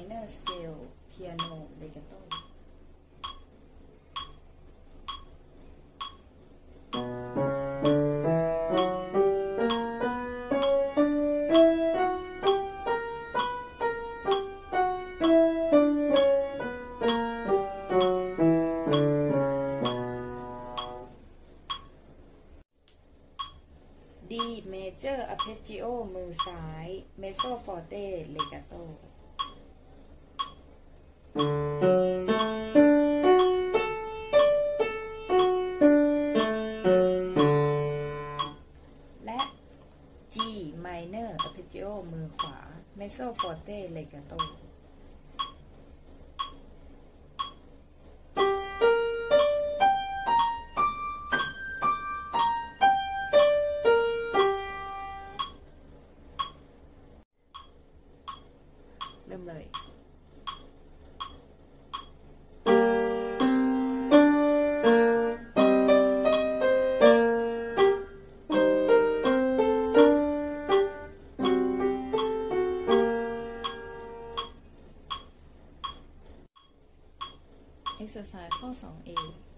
minor scale piano legato ดีเมเจอร์อะเพจจิโอมือซ้ายเมโซฟอร์เต้เลกาโต้และ G minor arpeggio มือขวา mezzo forte legato เริ่มเลย exercise ข้อ 2a